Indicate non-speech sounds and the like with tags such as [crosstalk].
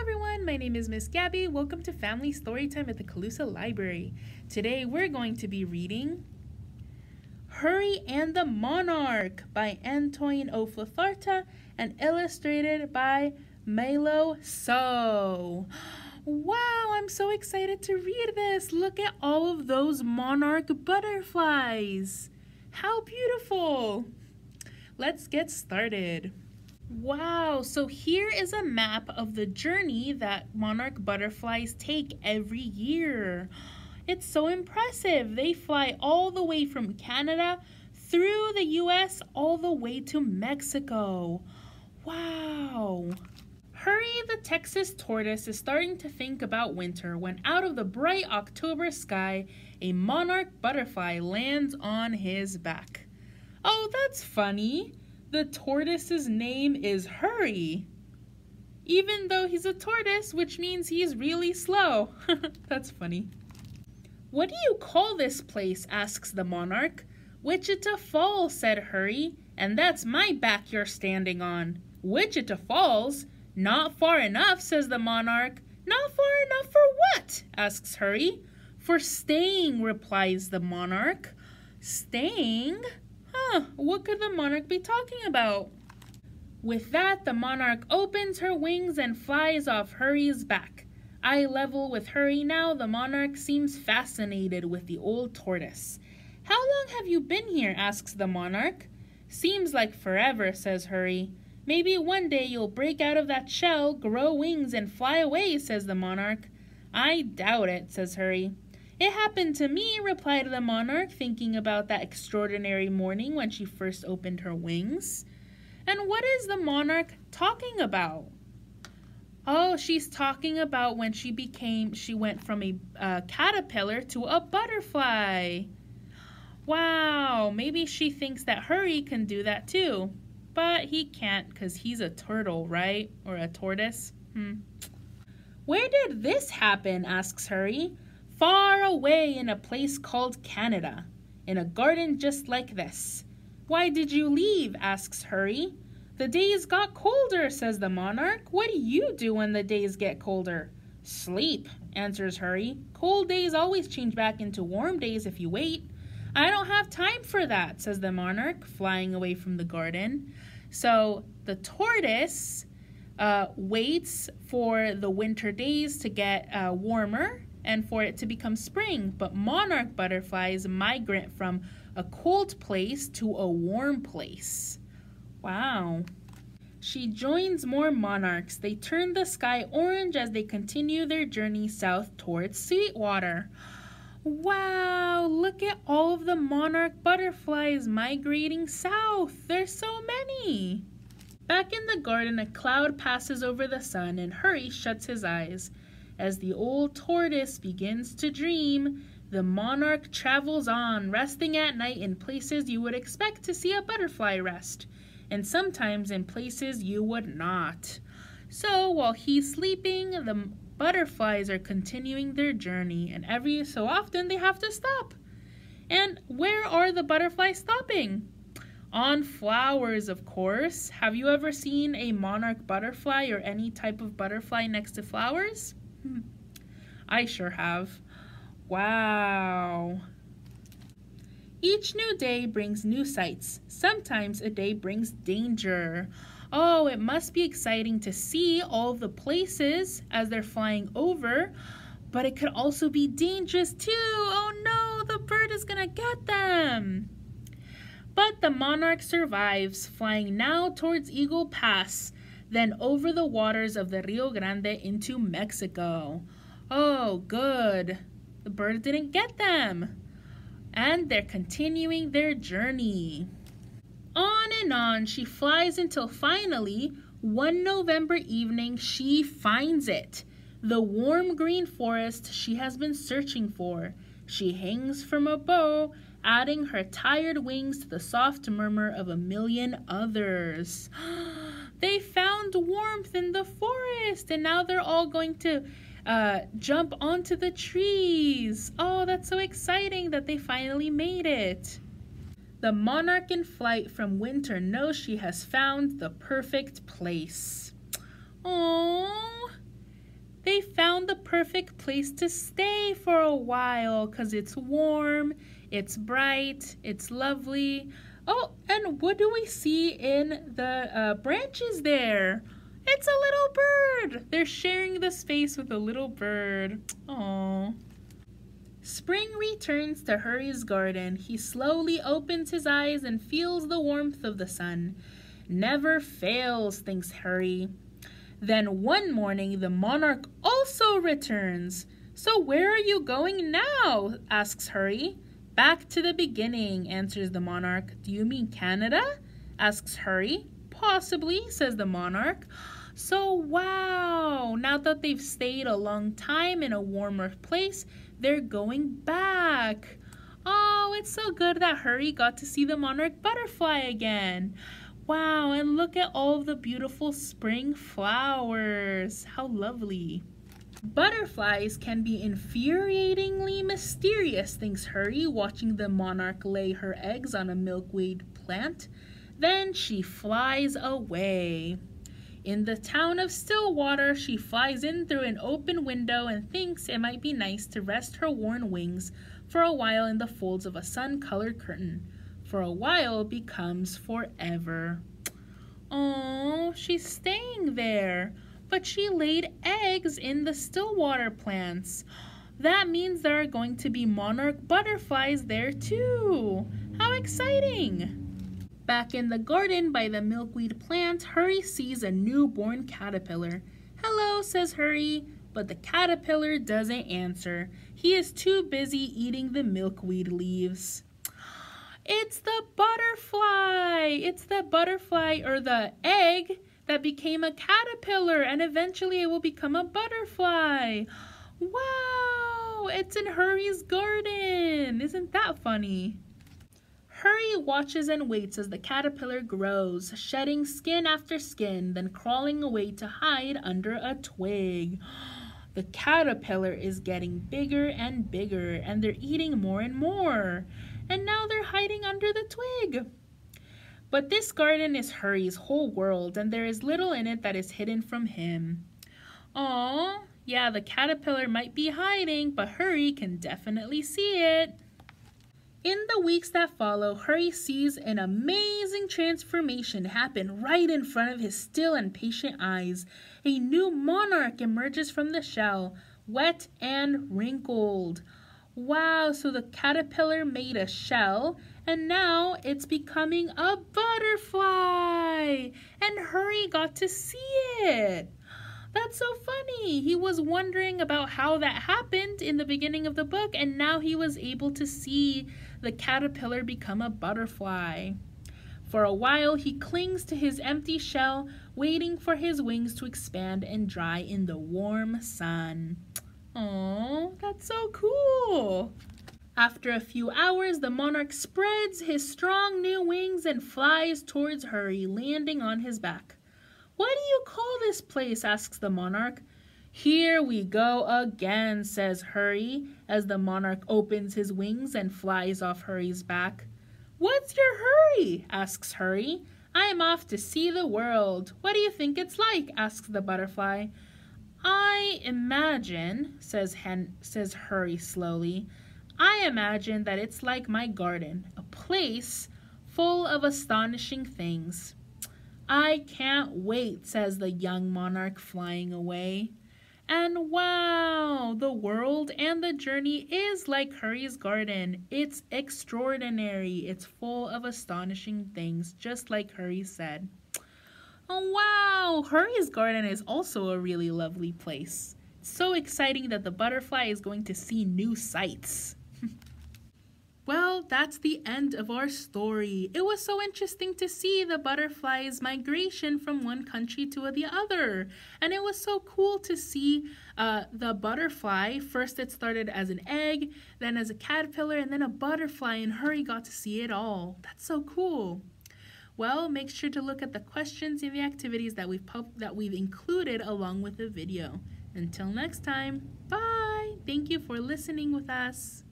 everyone, my name is Miss Gabby. Welcome to Family Storytime at the Colusa Library. Today we're going to be reading Hurry and the Monarch by Antoine Ó Flatharta and illustrated by Meilo So. Wow, I'm so excited to read this. Look at all of those monarch butterflies. How beautiful. Let's get started. Wow, so here is a map of the journey that monarch butterflies take every year. It's so impressive. They fly all the way from Canada through the US all the way to Mexico. Wow. Hurry the Texas tortoise is starting to think about winter when out of the bright October sky, a monarch butterfly lands on his back. Oh, that's funny. The tortoise's name is Hurry. Even though he's a tortoise, which means he's really slow. [laughs] That's funny. What do you call this place? asks the monarch. Wichita Falls, said Hurry, and that's my back you're standing on. Wichita Falls? Not far enough, says the monarch. Not far enough for what? asks Hurry. For staying, replies the monarch. Staying? Huh, what could the monarch be talking about? With that, the monarch opens her wings and flies off Hurry's back. Eye level with Hurry now, the monarch seems fascinated with the old tortoise. How long have you been here? asks the monarch. Seems like forever, says Hurry. Maybe one day you'll break out of that shell, grow wings, and fly away, says the monarch. I doubt it, says Hurry. It happened to me, replied the monarch, thinking about that extraordinary morning when she first opened her wings. And what is the monarch talking about? Oh, she's talking about when she became, she went from a caterpillar to a butterfly. Wow, maybe she thinks that Hurry can do that too. But he can't because he's a turtle, right? Or a tortoise. Hmm. Where did this happen? asks Hurry far away in a place called Canada, in a garden just like this. Why did you leave? asks Hurry. The days got colder, says the monarch. What do you do when the days get colder? Sleep, answers Hurry. Cold days always change back into warm days if you wait. I don't have time for that, says the monarch, flying away from the garden. So the tortoise uh, waits for the winter days to get uh, warmer and for it to become spring, but monarch butterflies migrate from a cold place to a warm place. Wow. She joins more monarchs. They turn the sky orange as they continue their journey south towards Sweetwater. Wow, look at all of the monarch butterflies migrating south. There's so many. Back in the garden, a cloud passes over the sun and Hurry shuts his eyes. As the old tortoise begins to dream, the monarch travels on, resting at night in places you would expect to see a butterfly rest, and sometimes in places you would not. So while he's sleeping, the butterflies are continuing their journey, and every so often they have to stop. And where are the butterflies stopping? On flowers, of course. Have you ever seen a monarch butterfly or any type of butterfly next to flowers? Hmm. I sure have. Wow. Each new day brings new sights. Sometimes a day brings danger. Oh, it must be exciting to see all the places as they're flying over, but it could also be dangerous too. Oh no, the bird is gonna get them. But the monarch survives, flying now towards Eagle Pass, then over the waters of the Rio Grande into Mexico. Oh, good. The bird didn't get them. And they're continuing their journey. On and on she flies until finally, one November evening, she finds it. The warm green forest she has been searching for. She hangs from a bough, adding her tired wings to the soft murmur of a million others. [gasps] Oh, They found warmth in the forest and now they're all going to uh, jump onto the trees. Oh, that's so exciting that they finally made it. The monarch in flight from winter knows she has found the perfect place. Oh, they found the perfect place to stay for a while because it's warm, it's bright, it's lovely. Oh, and what do we see in the uh, branches there? It's a little bird. They're sharing the space with a little bird. Aww. Spring returns to Hurry's garden. He slowly opens his eyes and feels the warmth of the sun. Never fails, thinks Hurry. Then one morning the monarch also returns. So where are you going now? asks Hurry. Back to the beginning, answers the monarch. Do you mean Canada? asks Hurry. Possibly, says the monarch. So, wow, now that they've stayed a long time in a warmer place, they're going back. Oh, it's so good that Hurry got to see the monarch butterfly again. Wow, and look at all the beautiful spring flowers. How lovely. Butterflies can be infuriatingly mysterious, thinks Hurry, watching the monarch lay her eggs on a milkweed plant. Then she flies away. In the town of Stillwater, she flies in through an open window and thinks it might be nice to rest her worn wings for a while in the folds of a sun colored curtain. For a while becomes forever. Oh, she's staying there. But she laid eggs in the Stillwater plants. That means there are going to be monarch butterflies there too. How exciting! Back in the garden by the milkweed plant, Hurry sees a newborn caterpillar. Hello, says Hurry, but the caterpillar doesn't answer. He is too busy eating the milkweed leaves. It's the butterfly! It's the butterfly or the egg that became a caterpillar and eventually it will become a butterfly. Wow! It's in Hurry's garden! Isn't that funny? Hurry watches and waits as the caterpillar grows, shedding skin after skin, then crawling away to hide under a twig. [gasps] The caterpillar is getting bigger and bigger, and they're eating more and more. And now they're hiding under the twig. But this garden is Hurry's whole world, and there is little in it that is hidden from him. Aw, yeah, the caterpillar might be hiding, but Hurry can definitely see it. In the weeks that follow, Hurry sees an amazing transformation happen right in front of his still and patient eyes. A new monarch emerges from the shell, wet and wrinkled. Wow, so the caterpillar made a shell, and now it's becoming a butterfly! And Hurry got to see it! That's so funny. He was wondering about how that happened in the beginning of the book, and now he was able to see the caterpillar become a butterfly. For a while, he clings to his empty shell, waiting for his wings to expand and dry in the warm sun. Oh, that's so cool! After a few hours, the monarch spreads his strong new wings and flies towards Hurry, landing on his back. What do you call this place? asks the monarch. Here we go again, says Hurry, as the monarch opens his wings and flies off Hurry's back. What's your hurry? asks Hurry. I am off to see the world. What do you think it's like? asks the butterfly. I imagine, says Hen says Hurry slowly, I imagine that it's like my garden, a place full of astonishing things. I can't wait, says the young monarch flying away. And wow, the world and the journey is like Hurry's garden. It's extraordinary. It's full of astonishing things, just like Hurry said. Oh wow, Hurry's garden is also a really lovely place. So exciting that the butterfly is going to see new sights. Well, that's the end of our story. It was so interesting to see the butterfly's migration from one country to the other. And it was so cool to see uh, the butterfly. First, it started as an egg, then as a caterpillar, and then a butterfly, and Hurry got to see it all. That's so cool. Well, make sure to look at the questions and the activities that we've, that we've included along with the video. Until next time, bye! Thank you for listening with us.